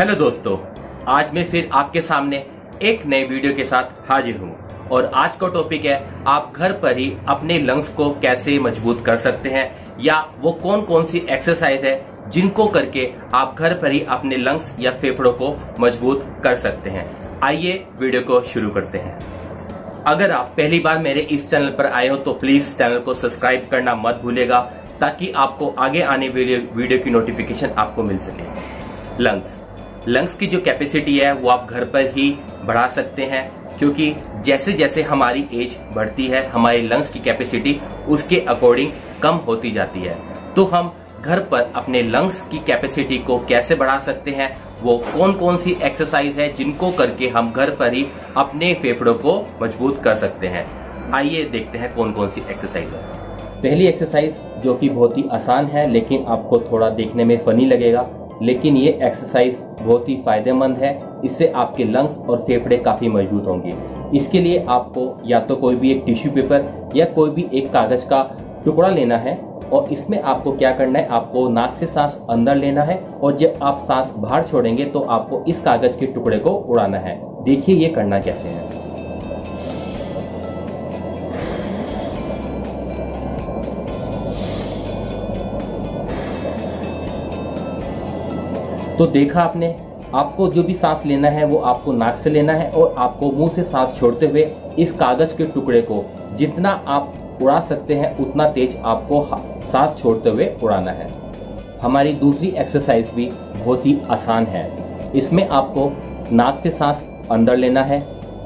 Hello दोस्तों, आज मैं फिर आपके सामने एक नए वीडियो के साथ हाजिर हूँ और आज का टॉपिक है, आप घर पर ही अपने लंग्स को कैसे मज़बूत कर सकते हैं या वो कौन कौन सी एक्सरसाइज है जिनको करके आप घर पर ही अपने लंग्स या फेफड़ों को मज़बूत कर सकते हैं। आइए वीडियो को शुरू करते हैं। अगर आप पहली बार मेरे इस चैनल पर आए हो तो प्लीज़ चैनल को सब्सक्राइब करना मत भूलेगा, ताकि आपको आगे आने वीडियो वीडियो की नोटिफिकेशन आपको मिल सके। लंग्स लंग्स की जो कैपेसिटी है, वो आप घर पर ही बढ़ा सकते हैं, क्योंकि जैसे जैसे हमारी एज बढ़ती है, हमारी लंग्स की कैपेसिटी उसके अकॉर्डिंग कम होती जाती है। तो हम घर पर अपने लंग्स की कैपेसिटी को कैसे बढ़ा सकते हैं, वो कौन कौन सी एक्सरसाइज है जिनको करके हम घर पर ही अपने फेफड़ों को मज़बूत कर सकते हैं। आइए देखते हैं कौन कौन सी एक्सरसाइज है। पहली एक्सरसाइज जो कि बहुत ही आसान है, लेकिन आपको थोड़ा देखने में फनी लगेगा लेकिन ये एक्सरसाइज बहुत ही फ़ायदेमंद है। इससे आपके लंग्स और फेफड़े काफ़ी मज़बूत होंगे। इसके लिए आपको या तो कोई भी एक टिश्यू पेपर या कोई भी एक कागज़ का टुकड़ा लेना है और इसमें आपको क्या करना है, आपको नाक से सांस अंदर लेना है और जब आप सांस बाहर छोड़ेंगे तो आपको इस कागज़ के टुकड़े को उड़ाना है। देखिए ये करना कैसे है। तो देखा आपने, आपको जो भी सांस लेना है, वो आपको नाक से लेना है और आपको मुँह से सांस छोड़ते हुए इस कागज़ के टुकड़े को, जितना आप उड़ा सकते हैं, उतना तेज आपको सांस छोड़ते हुए उड़ाना है। हमारी दूसरी एक्सरसाइज भी बहुत ही आसान है। इसमें आपको नाक से सांस अंदर लेना है,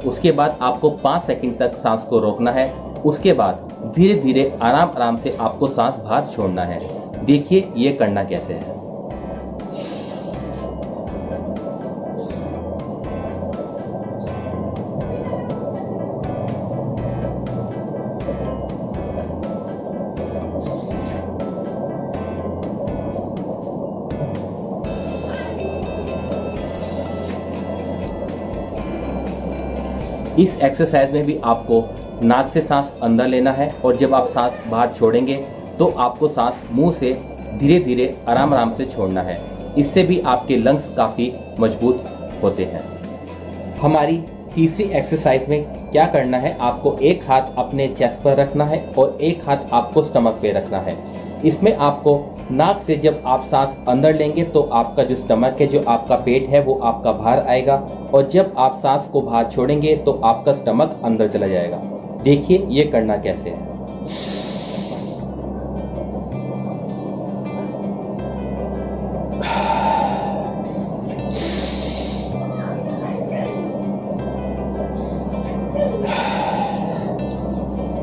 उसके बाद आपको पाँच सेकंड तक सांस को रोकना है, उसके बाद धीरे धीरे आराम आराम से आपको सांस बाहर छोड़ना है। देखिए ये करना कैसे है। इस एक्सरसाइज में भी आपको नाक से सांस अंदर लेना है और जब आप सांस बाहर छोड़ेंगे तो आपको सांस मुँह से धीरे धीरे आराम आराम से छोड़ना है। इससे भी आपके लंग्स काफ़ी मज़बूत होते हैं। हमारी तीसरी एक्सरसाइज में क्या करना है, आपको एक हाथ अपने चेस्ट पर रखना है और एक हाथ आपको स्टमक पे रखना है। इसमें आपको नाक से जब आप सांस अंदर लेंगे तो आपका जो स्टमक है, जो आपका पेट है, वो आपका बाहर आएगा। और जब आप सांस को बाहर छोड़ेंगे तो आपका स्टमक अंदर चला जाएगा। देखिए ये करना कैसे है।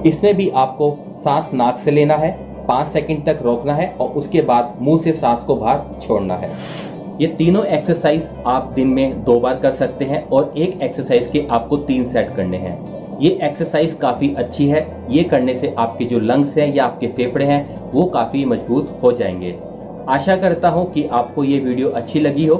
इसमें भी आपको सांस नाक से लेना है। पाँच सेकंड तक रोकना है और उसके बाद मुँह से सांस को बाहर छोड़ना है। ये तीनों एक्सरसाइज आप दिन में दो बार कर सकते हैं और एक एक्सरसाइज के आपको तीन सेट करने हैं। ये एक्सरसाइज काफ़ी अच्छी है। ये करने से आपके जो लंग्स हैं या आपके फेफड़े हैं, वो काफ़ी मज़बूत हो जाएँगे। आशा करता हूँ कि आपको ये वीडियो अच्छी लगी हो।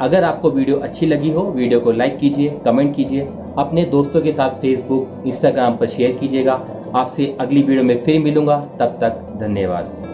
अगर आपको वीडियो अच्छी लगी हो, वीडियो को लाइक कीजिए कमेंट कीजिए, अपने दोस्तों के साथ फेसबुक इंस्टाग्राम पर शेयर कीजिएगा। आपसे अगली वीडियो में फिर मिलूँगा। तब तक धन्यवाद।